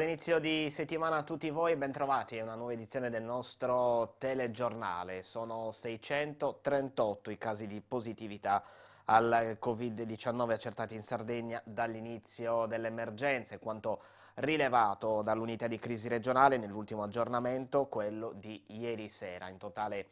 buon inizio di settimana a tutti voi, bentrovati a una nuova edizione del nostro telegiornale. Sono 638 i casi di positività al Covid-19 accertati in Sardegna dall'inizio dell'emergenza, quanto rilevato dall'unità di crisi regionale nell'ultimo aggiornamento, quello di ieri sera. In totale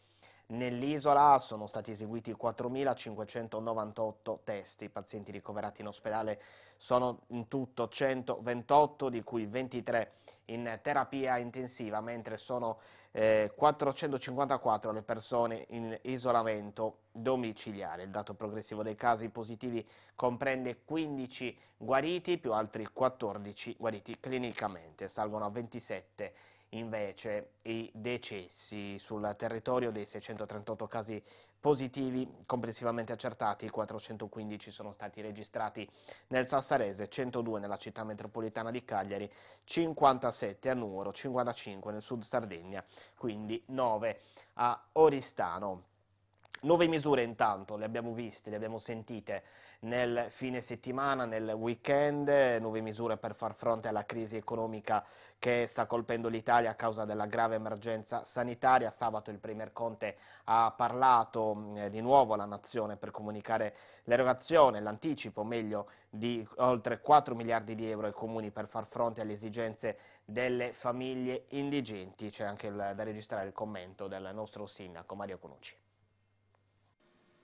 Nell'isola sono stati eseguiti 4.598 test, i pazienti ricoverati in ospedale sono in tutto 128, di cui 23 in terapia intensiva, mentre sono eh, 454 le persone in isolamento domiciliare. Il dato progressivo dei casi positivi comprende 15 guariti più altri 14 guariti clinicamente, salgono a 27 invece i decessi sul territorio dei 638 casi positivi complessivamente accertati, 415 sono stati registrati nel Sassarese, 102 nella città metropolitana di Cagliari, 57 a Nuoro, 55 nel sud Sardegna, quindi 9 a Oristano. Nuove misure intanto, le abbiamo viste, le abbiamo sentite nel fine settimana, nel weekend, nuove misure per far fronte alla crisi economica che sta colpendo l'Italia a causa della grave emergenza sanitaria. Sabato il Premier Conte ha parlato eh, di nuovo alla Nazione per comunicare l'erogazione, l'anticipo meglio, di oltre 4 miliardi di euro ai comuni per far fronte alle esigenze delle famiglie indigenti. C'è anche il, da registrare il commento del nostro sindaco Mario Conucci.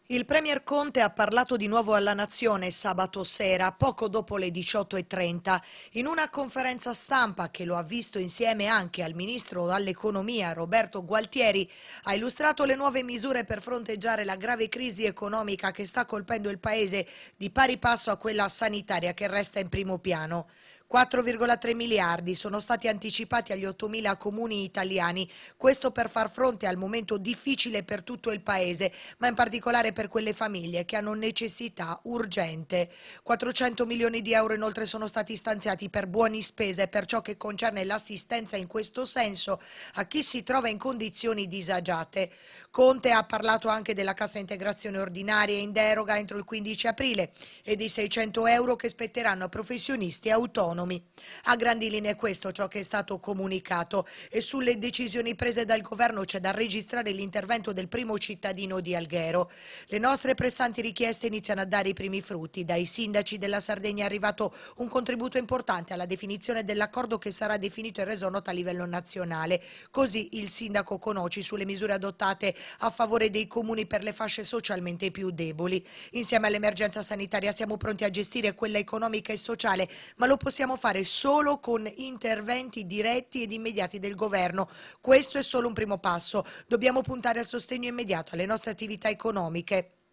Il Premier Conte ha parlato di nuovo alla Nazione sabato sera, poco dopo le 18.30, in una conferenza stampa che lo ha visto insieme anche al Ministro all'Economia Roberto Gualtieri, ha illustrato le nuove misure per fronteggiare la grave crisi economica che sta colpendo il Paese di pari passo a quella sanitaria che resta in primo piano. 4,3 miliardi sono stati anticipati agli 8.000 comuni italiani, questo per far fronte al momento difficile per tutto il Paese, ma in particolare per quelle famiglie che hanno necessità urgente. 400 milioni di euro inoltre sono stati stanziati per buoni spese per ciò che concerne l'assistenza in questo senso a chi si trova in condizioni disagiate. Conte ha parlato anche della cassa integrazione ordinaria in deroga entro il 15 aprile e dei 600 euro che spetteranno a professionisti autonomi autonomi. A grandi linee questo ciò che è stato comunicato e sulle decisioni prese dal governo c'è da registrare l'intervento del primo cittadino di Alghero. Le nostre pressanti richieste iniziano a dare i primi frutti. Dai sindaci della Sardegna è arrivato un contributo importante alla definizione dell'accordo che sarà definito e reso noto a livello nazionale. Così il sindaco Conoci sulle misure adottate a favore dei comuni per le fasce socialmente più deboli. Insieme all'emergenza sanitaria siamo pronti a gestire quella economica e sociale, ma lo possiamo possiamo fare solo con interventi diretti ed immediati del governo. Questo è solo un primo passo. Dobbiamo puntare al sostegno immediato alle nostre attività economiche.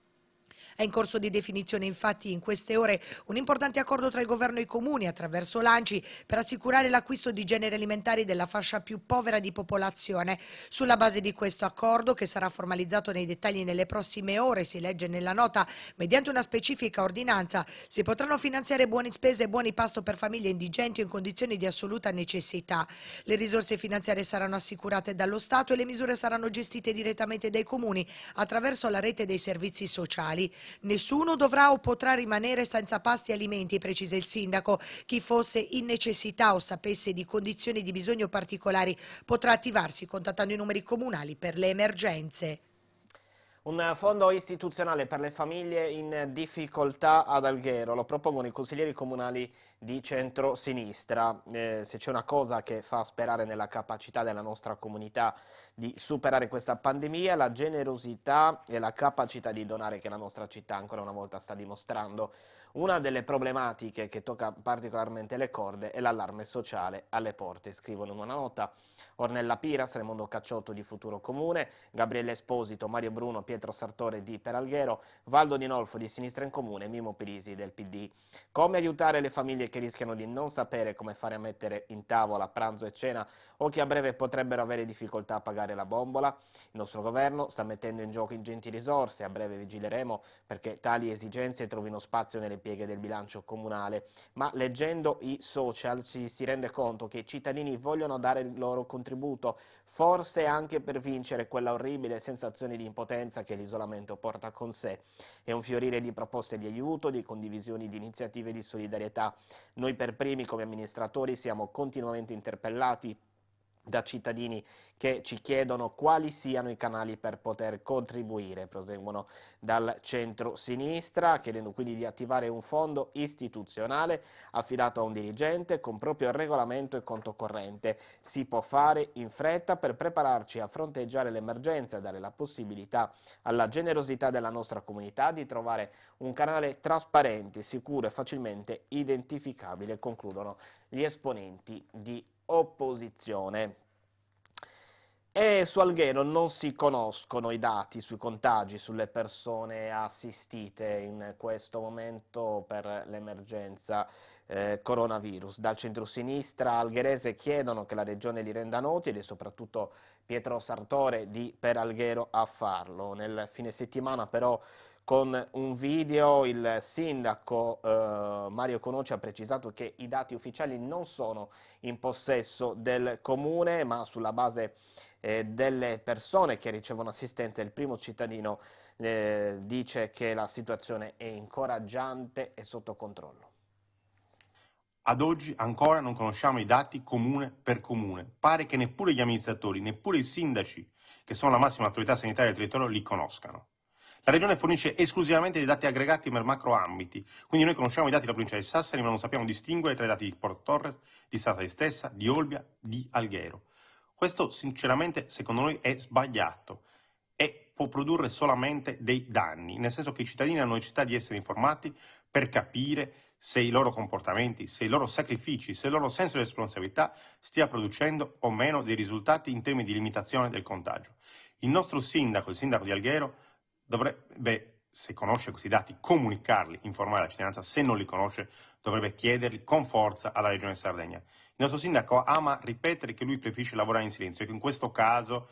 È in corso di definizione infatti in queste ore un importante accordo tra il governo e i comuni attraverso l'ANCI per assicurare l'acquisto di generi alimentari della fascia più povera di popolazione. Sulla base di questo accordo, che sarà formalizzato nei dettagli nelle prossime ore, si legge nella nota, mediante una specifica ordinanza, si potranno finanziare buoni spese e buoni pasto per famiglie indigenti o in condizioni di assoluta necessità. Le risorse finanziarie saranno assicurate dallo Stato e le misure saranno gestite direttamente dai comuni attraverso la rete dei servizi sociali. Nessuno dovrà o potrà rimanere senza pasti e alimenti, precisa il sindaco. Chi fosse in necessità o sapesse di condizioni di bisogno particolari potrà attivarsi contattando i numeri comunali per le emergenze. Un fondo istituzionale per le famiglie in difficoltà ad Alghero, lo propongono i consiglieri comunali di centro-sinistra. Eh, se c'è una cosa che fa sperare nella capacità della nostra comunità di superare questa pandemia, la generosità e la capacità di donare che la nostra città ancora una volta sta dimostrando. Una delle problematiche che tocca particolarmente le corde è l'allarme sociale alle porte, scrivono in una nota Ornella Piras, Raimondo Cacciotto di Futuro Comune, Gabriele Esposito, Mario Bruno, Pietro Sartore di Peralghero, Valdo Di Nolfo di Sinistra in Comune, Mimo Pirisi del PD. Come aiutare le famiglie che rischiano di non sapere come fare a mettere in tavola pranzo e cena o che a breve potrebbero avere difficoltà a pagare la bombola? Il nostro governo sta mettendo in gioco ingenti risorse, a breve vigileremo perché tali esigenze trovino spazio nelle pieghe del bilancio comunale, ma leggendo i social ci si rende conto che i cittadini vogliono dare il loro contributo, forse anche per vincere quella orribile sensazione di impotenza che l'isolamento porta con sé. È un fiorire di proposte di aiuto, di condivisioni di iniziative di solidarietà. Noi per primi come amministratori siamo continuamente interpellati da cittadini che ci chiedono quali siano i canali per poter contribuire, proseguono dal centro-sinistra, chiedendo quindi di attivare un fondo istituzionale affidato a un dirigente con proprio regolamento e conto corrente. Si può fare in fretta per prepararci a fronteggiare l'emergenza e dare la possibilità alla generosità della nostra comunità di trovare un canale trasparente, sicuro e facilmente identificabile, concludono gli esponenti di opposizione. E su Alghero non si conoscono i dati sui contagi, sulle persone assistite in questo momento per l'emergenza eh, coronavirus. Dal centro-sinistra algherese chiedono che la regione li renda noti ed è soprattutto Pietro Sartore di Per Alghero a farlo. Nel fine settimana però con un video il sindaco eh, Mario Conoci ha precisato che i dati ufficiali non sono in possesso del comune ma sulla base eh, delle persone che ricevono assistenza il primo cittadino eh, dice che la situazione è incoraggiante e sotto controllo. Ad oggi ancora non conosciamo i dati comune per comune. Pare che neppure gli amministratori, neppure i sindaci, che sono la massima autorità sanitaria del territorio, li conoscano. La Regione fornisce esclusivamente dei dati aggregati per macroambiti, quindi noi conosciamo i dati della provincia di Sassari ma non sappiamo distinguere tra i dati di Porto Torres, di Sassari stessa, di Olbia, di Alghero. Questo sinceramente secondo noi è sbagliato e può produrre solamente dei danni, nel senso che i cittadini hanno necessità di essere informati per capire se i loro comportamenti, se i loro sacrifici, se il loro senso di responsabilità stia producendo o meno dei risultati in termini di limitazione del contagio. Il nostro sindaco, il sindaco di Alghero, dovrebbe, se conosce questi dati, comunicarli, informare la cittadinanza, se non li conosce dovrebbe chiederli con forza alla Regione Sardegna. Il nostro sindaco ama ripetere che lui preferisce lavorare in silenzio e che in questo caso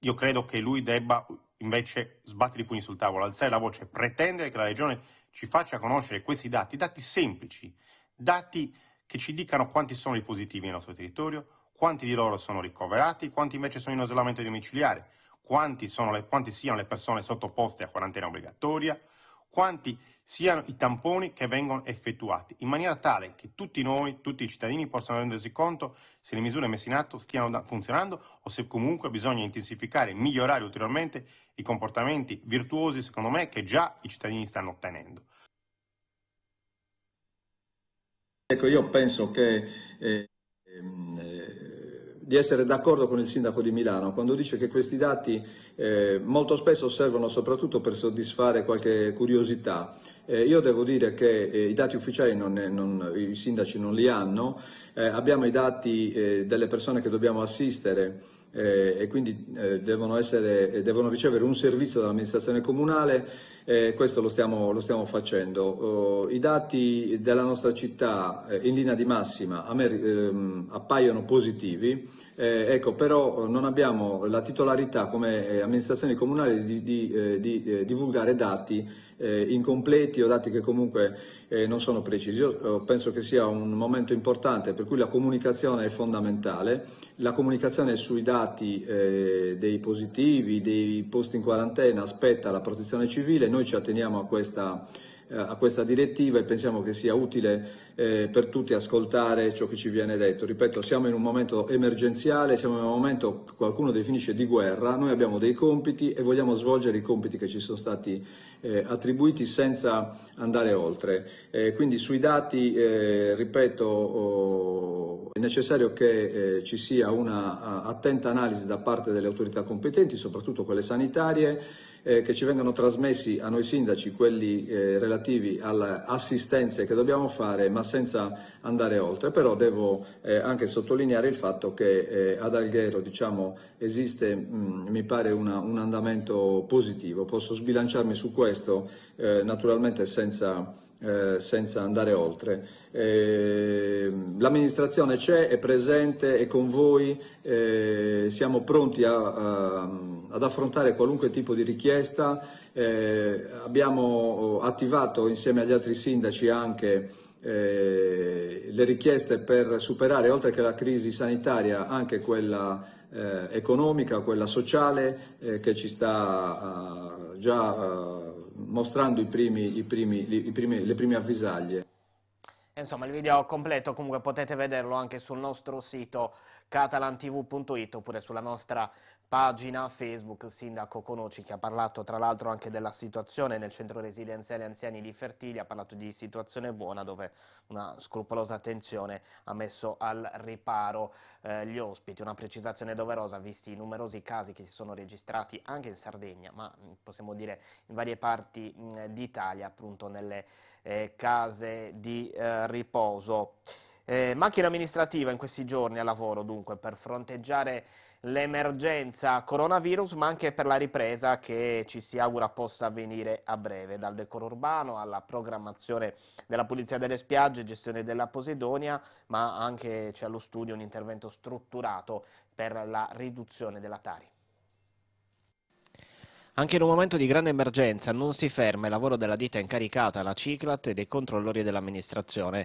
io credo che lui debba invece sbattere i pugni sul tavolo, alzare la voce, pretendere che la Regione ci faccia conoscere questi dati, dati semplici, dati che ci dicano quanti sono i positivi nel nostro territorio, quanti di loro sono ricoverati, quanti invece sono in isolamento domiciliare, quanti, le, quanti siano le persone sottoposte a quarantena obbligatoria, quanti siano i tamponi che vengono effettuati, in maniera tale che tutti noi, tutti i cittadini possano rendersi conto se le misure messe in atto stiano funzionando o se comunque bisogna intensificare e migliorare ulteriormente i comportamenti virtuosi, secondo me, che già i cittadini stanno ottenendo. Ecco, io penso che eh, eh, di essere d'accordo con il sindaco di Milano quando dice che questi dati eh, molto spesso servono soprattutto per soddisfare qualche curiosità. Eh, io devo dire che eh, i dati ufficiali non, non, i sindaci non li hanno, eh, abbiamo i dati eh, delle persone che dobbiamo assistere eh, e quindi devono, essere, devono, ricevere un servizio dall'amministrazione comunale eh, questo lo stiamo, lo stiamo facendo. Uh, I dati della nostra città eh, in linea di massima a me ehm, appaiono positivi, eh, ecco, però non abbiamo la titolarità come eh, amministrazioni comunali di, di, eh, di divulgare dati incompleti o dati che comunque non sono precisi. Io penso che sia un momento importante per cui la comunicazione è fondamentale, la comunicazione sui dati dei positivi, dei posti in quarantena aspetta la protezione civile, noi ci atteniamo a questa, eh, a questa direttiva e pensiamo che sia utile eh, per tutti ascoltare ciò che ci viene detto. Ripeto, siamo in un momento emergenziale, siamo in un momento che qualcuno definisce di guerra, noi abbiamo dei compiti e vogliamo svolgere i compiti che ci sono stati eh, attribuiti senza andare oltre. Eh, quindi sui dati, eh, ripeto, oh, è necessario che eh, ci sia una attenta analisi da parte delle autorità competenti, soprattutto quelle sanitarie, eh, che ci vengono trasmessi a noi sindaci, quelli eh, relativi alle assistenze che dobbiamo fare, ma senza andare oltre. Però devo eh, anche sottolineare il fatto che eh, ad Alghero diciamo, esiste, mh, mi pare, una, un andamento positivo. Posso sbilanciarmi su questo, eh, naturalmente senza eh, senza andare oltre. Eh, l'amministrazione c'è, è presente, è con voi, eh, siamo pronti a, a, ad affrontare qualunque tipo di richiesta. Eh, abbiamo attivato insieme agli altri sindaci anche eh, le richieste per superare oltre che la crisi sanitaria anche quella eh, economica, quella sociale eh, che ci sta uh, già uh, mostrando i primi, i primi, i primi, le prime avvisaglie. Insomma, il video completo comunque potete vederlo anche sul nostro sito catalantv.it oppure sulla nostra pagina Facebook Sindaco Conoci che ha parlato tra l'altro anche della situazione nel centro residenziale anziani di Fertili, ha parlato di situazione buona dove una scrupolosa attenzione ha messo al riparo eh, gli ospiti, una precisazione doverosa visti i numerosi casi che si sono registrati anche in Sardegna ma mm, possiamo dire in varie parti mm, d'Italia appunto nelle eh, case di eh, riposo. Eh, macchina amministrativa in questi giorni a lavoro dunque per fronteggiare l'emergenza coronavirus ma anche per la ripresa che ci si augura possa avvenire a breve, dal decoro urbano alla programmazione della pulizia delle spiagge, gestione della Posidonia, ma anche c'è allo studio un intervento strutturato per la riduzione della Tari. Anche in un momento di grande emergenza non si ferma il lavoro della ditta incaricata, la Ciclat e dei controllori dell'amministrazione.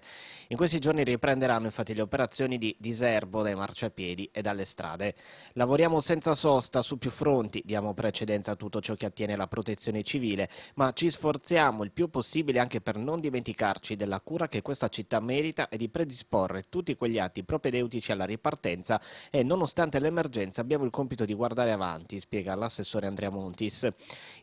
In questi giorni riprenderanno infatti le operazioni di diserbo dai marciapiedi e dalle strade. Lavoriamo senza sosta su più fronti, diamo precedenza a tutto ciò che attiene alla protezione civile, ma ci sforziamo il più possibile anche per non dimenticarci della cura che questa città merita e di predisporre tutti quegli atti propedeutici alla ripartenza e nonostante l'emergenza abbiamo il compito di guardare avanti, spiega l'assessore Andrea Montis.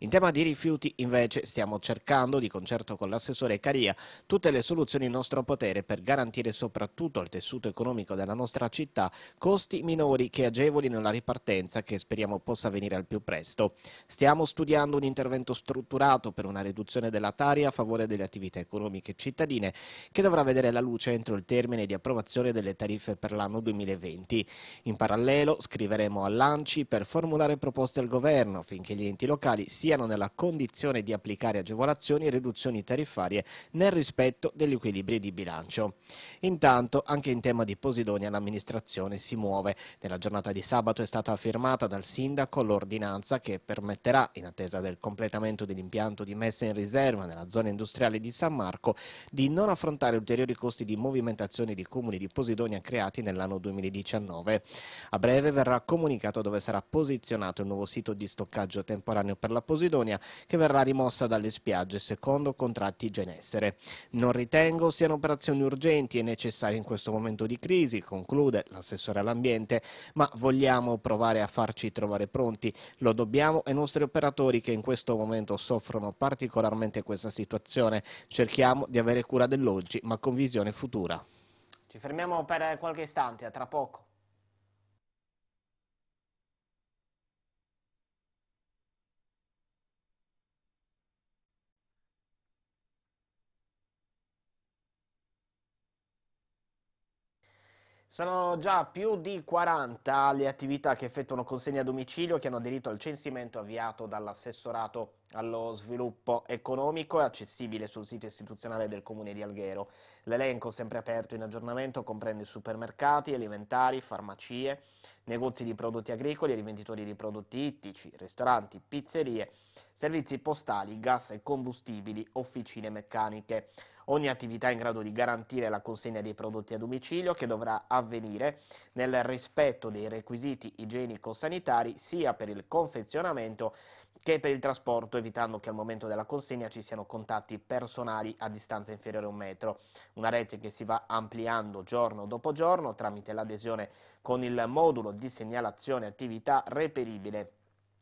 In tema di rifiuti invece stiamo cercando, di concerto con l'assessore Caria, tutte le soluzioni in nostro potere per garantire soprattutto al tessuto economico della nostra città costi minori che agevolino la ripartenza che speriamo possa avvenire al più presto. Stiamo studiando un intervento strutturato per una riduzione della tari a favore delle attività economiche cittadine che dovrà vedere la luce entro il termine di approvazione delle tariffe per l'anno 2020. In parallelo scriveremo all'ANCI per formulare proposte al governo affinché gli enti enti locali siano nella condizione di applicare agevolazioni e riduzioni tariffarie nel rispetto degli equilibri di bilancio. Intanto, anche in tema di Posidonia l'amministrazione si muove. Nella giornata di sabato è stata firmata dal sindaco l'ordinanza che permetterà, in attesa del completamento dell'impianto di messa in riserva nella zona industriale di San Marco, di non affrontare ulteriori costi di movimentazione di comuni di Posidonia creati nell'anno 2019. A breve verrà comunicato dove sarà posizionato il nuovo sito di stoccaggio temporaneo temporaneo per la Posidonia che verrà rimossa dalle spiagge secondo contratti già in essere. Non ritengo siano operazioni urgenti e necessarie in questo momento di crisi, conclude l'assessore all'ambiente, ma vogliamo provare a farci trovare pronti. Lo dobbiamo ai nostri operatori che in questo momento soffrono particolarmente questa situazione. Cerchiamo di avere cura dell'oggi, ma con visione futura. Ci fermiamo per qualche istante, a tra poco. Sono già più di 40 le attività che effettuano consegne a domicilio che hanno aderito al censimento avviato dall'assessorato allo sviluppo economico e accessibile sul sito istituzionale del comune di Alghero. L'elenco, sempre aperto in aggiornamento, comprende supermercati, alimentari, farmacie, negozi di prodotti agricoli rivenditori di prodotti ittici, ristoranti, pizzerie, servizi postali, gas e combustibili, officine meccaniche ogni attività in grado di garantire la consegna dei prodotti a domicilio che dovrà avvenire nel rispetto dei requisiti igienico-sanitari sia per il confezionamento che per il trasporto, evitando che al momento della consegna ci siano contatti personali a distanza inferiore a un metro. Una rete che si va ampliando giorno dopo giorno tramite l'adesione con il modulo di segnalazione attività reperibile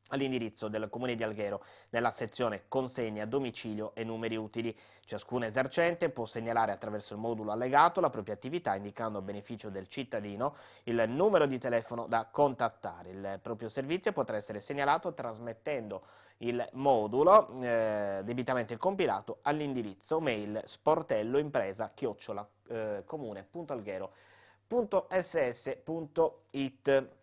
all'indirizzo del Comune di Alghero nella sezione consegne a domicilio e numeri utili. Ciascun esercente può segnalare attraverso il modulo allegato la propria attività indicando a beneficio del cittadino il numero di telefono da contattare. Il proprio servizio potrà essere segnalato trasmettendo il modulo eh, debitamente compilato all'indirizzo mail sportelloimpresa chiocciola eh, comune.alghero.ss.it.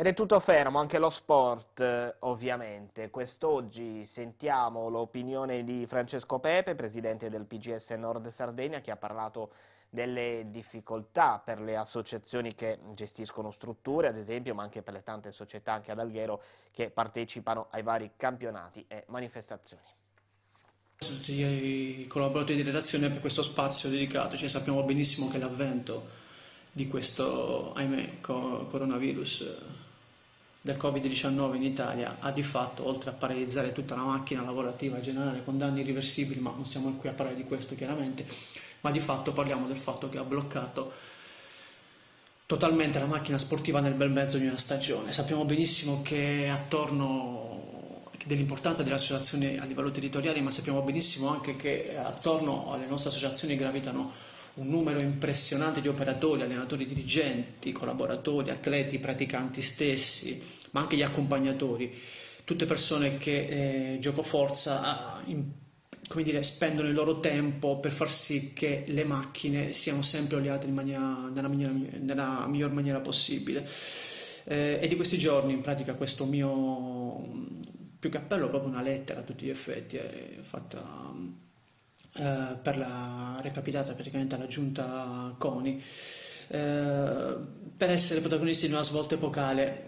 Ed è tutto fermo, anche lo sport ovviamente. Quest'oggi sentiamo l'opinione di Francesco Pepe, presidente del PGS Nord Sardegna, che ha parlato delle difficoltà per le associazioni che gestiscono strutture, ad esempio, ma anche per le tante società anche ad Alghero che partecipano ai vari campionati e manifestazioni. tutti i collaboratori di redazione per questo spazio dedicato. Cioè, sappiamo benissimo che l'avvento di questo, ahimè, coronavirus del Covid-19 in Italia ha di fatto, oltre a paralizzare tutta la macchina lavorativa generale con danni irreversibili, ma non siamo qui a parlare di questo chiaramente, ma di fatto parliamo del fatto che ha bloccato totalmente la macchina sportiva nel bel mezzo di una stagione. Sappiamo benissimo che attorno dell'importanza delle associazioni a livello territoriale, ma sappiamo benissimo anche che attorno alle nostre associazioni gravitano un numero impressionante di operatori, allenatori, dirigenti, collaboratori, atleti, praticanti stessi, ma anche gli accompagnatori, tutte persone che eh, gioco forza ah, in, come dire, spendono il loro tempo per far sì che le macchine siano sempre oliate maniera, nella, maniera, nella, miglior maniera possibile. Eh, e di questi giorni, in pratica, questo mio più che appello, proprio una lettera a tutti gli effetti, è fatta eh, per la recapitata praticamente alla giunta CONI, eh, per essere protagonisti di una svolta epocale, eh,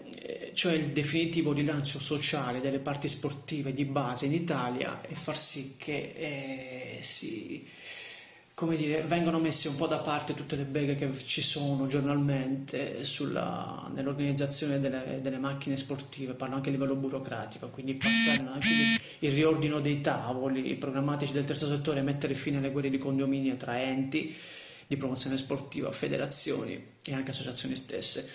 cioè il definitivo rilancio sociale delle parti sportive di base in Italia e far sì che eh, si come dire, vengono messe un po' da parte tutte le beghe che ci sono giornalmente sulla, nell'organizzazione delle, delle, macchine sportive, parlo anche a livello burocratico, quindi passare anche il riordino dei tavoli programmatici del terzo settore, mettere fine alle guerre di condominio tra enti di promozione sportiva, federazioni e anche associazioni stesse.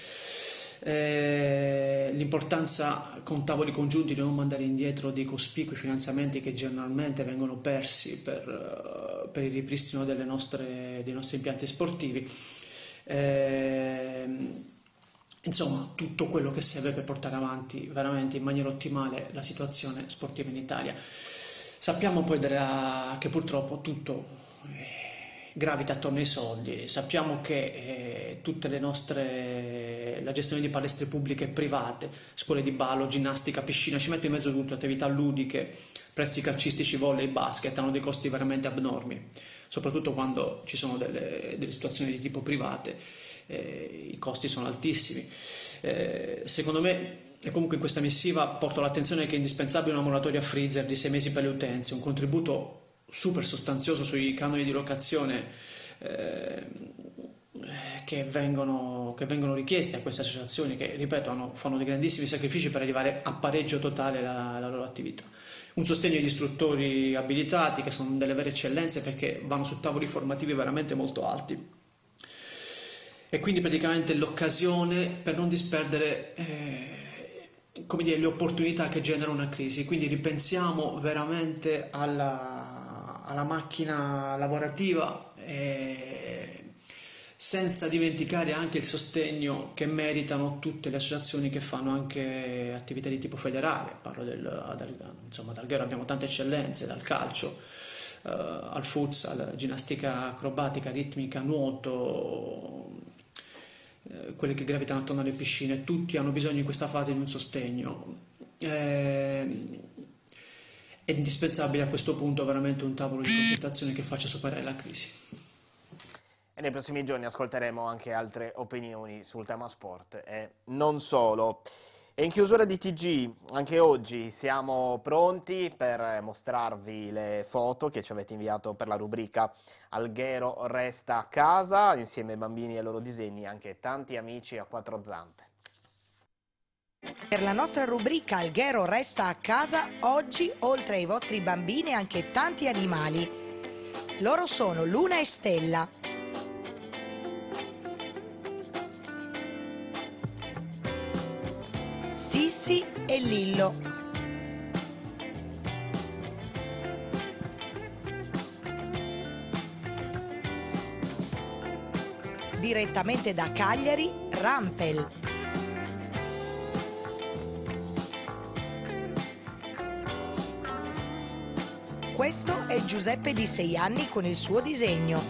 Eh, l'importanza con tavoli congiunti di non mandare indietro dei cospicui finanziamenti che giornalmente vengono persi per, uh, per il ripristino nostre, dei nostri impianti sportivi. Eh, insomma, tutto quello che serve per portare avanti veramente in maniera ottimale la situazione sportiva in Italia. Sappiamo poi della, che purtroppo tutto gravita attorno ai soldi. Sappiamo che eh, tutte le nostre, la gestione di palestre pubbliche e private, scuole di ballo, ginnastica, piscina, ci metto in mezzo tutto, attività ludiche, prezzi calcistici, volley, basket, hanno dei costi veramente abnormi, soprattutto quando ci sono delle, delle situazioni di tipo private, eh, i costi sono altissimi. Eh, secondo me e comunque in questa missiva porto l'attenzione che è indispensabile una moratoria freezer di sei mesi per le utenze, un contributo super sostanzioso sui canoni di locazione eh, che, vengono, che, vengono, richiesti a queste associazioni che, ripeto, hanno, fanno dei grandissimi sacrifici per arrivare a pareggio totale la, la loro attività. Un sostegno agli istruttori abilitati che sono delle vere eccellenze perché vanno su tavoli formativi veramente molto alti e quindi praticamente l'occasione per non disperdere eh, dire, le opportunità che genera una crisi. Quindi ripensiamo veramente alla, alla macchina lavorativa eh, senza dimenticare anche il sostegno che meritano tutte le associazioni che fanno anche attività di tipo federale, parlo del, del insomma dal Ghero abbiamo tante eccellenze, dal calcio eh, al futsal, ginnastica acrobatica, ritmica, nuoto, eh, quelle che gravitano attorno alle piscine, tutti hanno bisogno in questa fase di un sostegno. Eh, è indispensabile a questo punto veramente un tavolo di consultazione che faccia superare la crisi. E nei prossimi giorni ascolteremo anche altre opinioni sul tema sport e non solo. E in chiusura di TG, anche oggi siamo pronti per mostrarvi le foto che ci avete inviato per la rubrica Alghero resta a casa, insieme ai bambini e ai loro disegni, anche tanti amici a quattro zampe. Per la nostra rubrica Alghero resta a casa, oggi oltre ai vostri bambini anche tanti animali. Loro sono Luna e Stella. Sissi e Lillo. Direttamente da Cagliari, Rampel. Questo è Giuseppe di 6 anni con il suo disegno.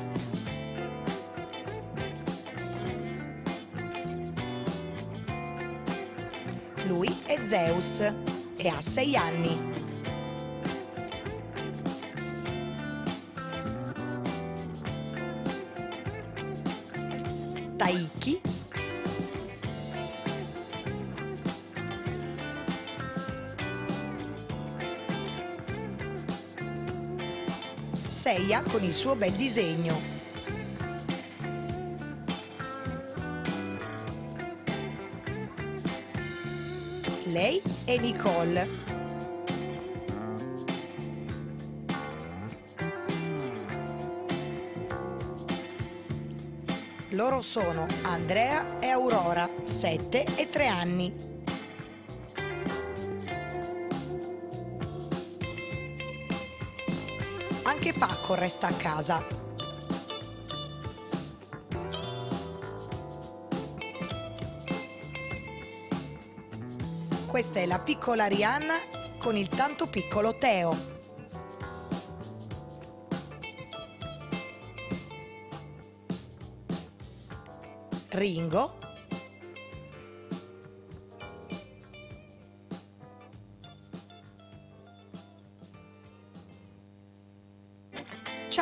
Lui è Zeus e ha 6 anni. Taiki Seia con il suo bel disegno. Lei è Nicole. Loro sono Andrea e Aurora, 7 e 3 anni. Pacco resta a casa. Questa è la piccola Rihanna con il tanto piccolo Teo. Ringo.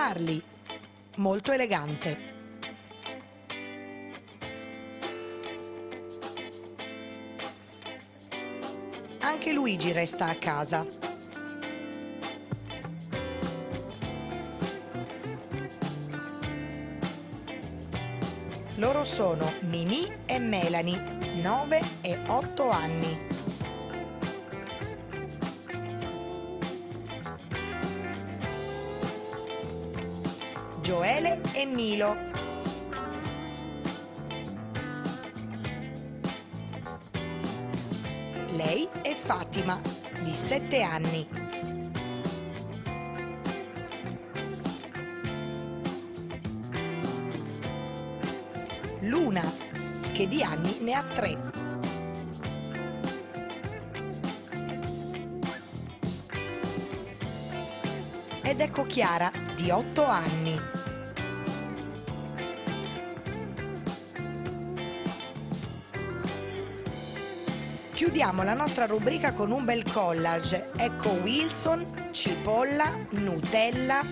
Charlie, molto elegante. Anche Luigi resta a casa. Loro sono Mimi e Melanie, 9 e 8 anni. Gioele e Milo. Lei è Fatima, di 7 anni. Luna, che di anni ne ha tre. Ed ecco Chiara, di otto anni. Chiudiamo la nostra rubrica con un bel collage. Ecco Wilson, Cipolla, Nutella,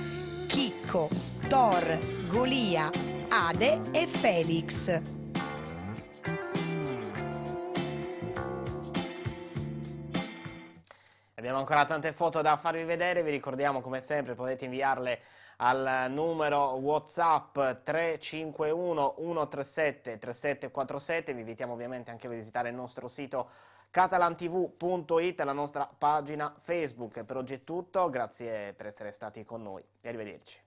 Chicco, Thor, Golia, Ade e Felix. Abbiamo ancora tante foto da farvi vedere, vi ricordiamo come sempre potete inviarle al numero WhatsApp 351 137 3747, vi invitiamo ovviamente anche a visitare il nostro sito catalantv.it la nostra pagina Facebook. Per oggi è tutto, grazie per essere stati con noi e arrivederci.